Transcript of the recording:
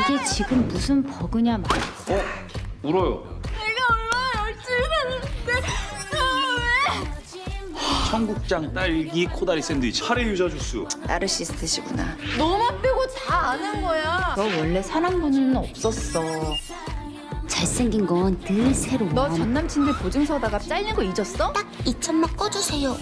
이게 지금 무슨 버그냐 말. 어? 울어요. 내가 얼마나 열심히 했는데 아, 청국장, 딸기, 코다리 샌드위치, 카레 유자 주스. 나르시스트시구나. 너만 빼고 다 아는 거야. 너 원래 사람 보는 없. 없었어. 잘생긴 건 늘 새로워. 너 전 남친들 보증서다가 잘린 거 잊었어? 딱 2천만 꺼주세요.